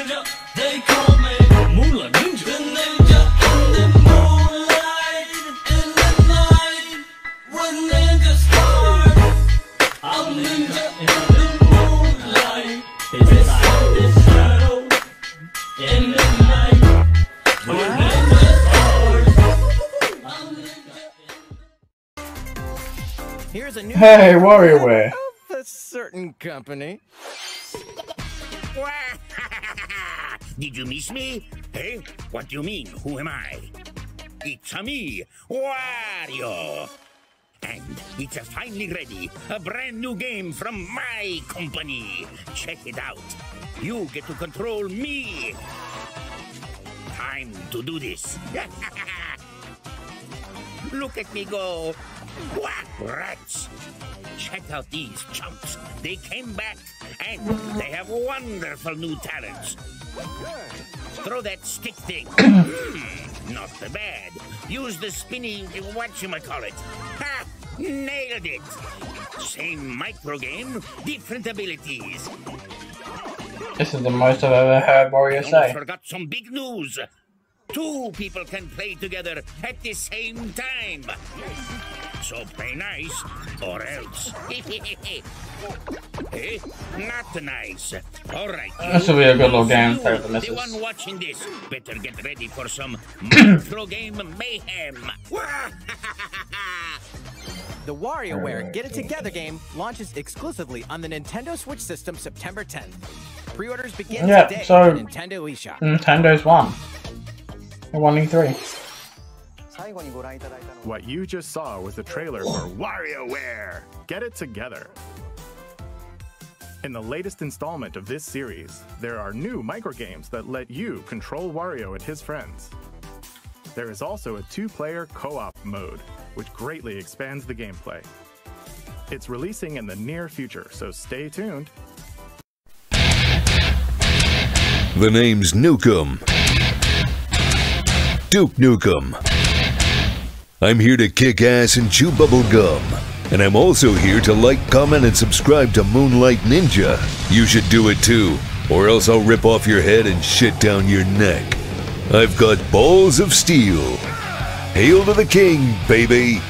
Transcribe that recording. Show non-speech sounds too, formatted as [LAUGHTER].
ninja, they call me Moonlight Ninja. The ninja in the moonlight, in the night, when ninjas start. I'm ninja in the moonlight, beside the shadow, in the night, when ninjas start. I'm ninja in Here's a new Hey, WarioWare. of [LAUGHS] a certain company. [LAUGHS] Ah, did you miss me? Hey, what do you mean? Who am I? It's a me, Wario. And it's a finally ready, a brand new game from my company. Check it out. You get to control me. Time to do this. [LAUGHS] Look at me go. Whack, rats. Check out these chumps. They came back and they have wonderful new talents. Throw that stick thing. [COUGHS] Hmm, not the bad. Use the spinny whatchamacallit. Ha! Nailed it! Same micro game, different abilities. This is the most I've ever heard Wario say. forgot some big news. Two people can play together at the same time. So play nice or else. [LAUGHS] eh? Not nice. All right. This will be a good little game You, for the The missus. one watching this better get ready for some [CLEARS THROAT] micro game mayhem. [LAUGHS] The WarioWare Get It Together game launches exclusively on the Nintendo Switch system September 10th. Pre-orders begin Yeah, today so- at Nintendo eShop. Nintendo's one. What you just saw was the trailer for WarioWare! Get it together! In the latest installment of this series, there are new microgames that let you control Wario and his friends. There is also a two-player co-op mode, which greatly expands the gameplay. It's releasing in the near future, so stay tuned. The name's Nukem. Duke Nukem. I'm here to kick ass and chew bubble gum. And I'm also here to like, comment, and subscribe to Moonlight Ninja. You should do it too, or else I'll rip off your head and shit down your neck. I've got balls of steel. Hail to the king, baby!